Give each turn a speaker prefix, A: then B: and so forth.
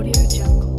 A: Audio Jungle.